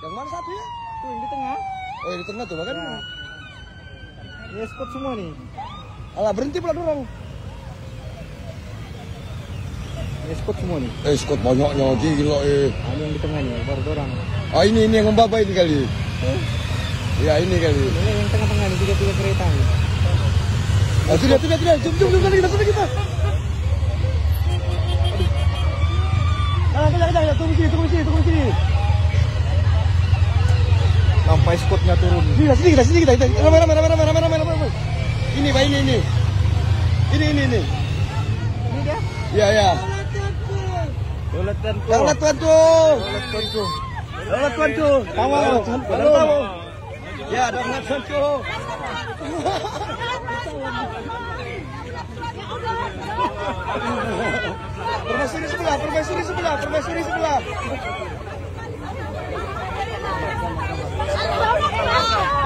Yang mana satu ya? Tuh yang di tengah. Oh, yang di tengah tuh kan. Nah. Ini spot semua nih. Alah, berhenti pula dorong. Ini spot semua nih. Eh, Scott banyaknya gila eh. Nah, ini yang di tengah nih, baru dorang. Ah, ini ini yang membaba ini kali. Ya, ini kali. Ini yang tengah-tengah nih, tiga-tiga kereta nih. Ah, tidak, tidak, tidak. Jom, jom, jom, kita, kita, kita. terkunci. Sampai skotnya turun. Ini dah sini, dah sini lah, lah. kita. Ramai, ramai, ramai, ramai, ramai, ramai, ramai, ramai. Ini bayi ini. Ini, ini, ini. Ini dia? Ya, ya. Tuan tuan tuan tuan ya, tuan tuan tuan tuan tuan tuan tuan tuan tuan tuan Permaisuri sebelah, permaisuri sebelah, permaisuri sebelah.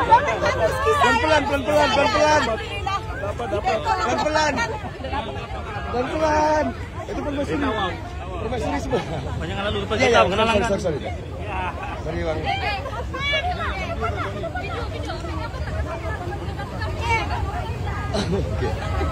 Pelan-pelan, pelan-pelan, pelan-pelan. Pelan-pelan. Pelan-pelan. Itu permaisuri. Permaisuri sebelah. Banyak lalu lupa Iya, kita iya, kenalan sorry, kan. sorry, sorry. Sorry, Bang. Oke.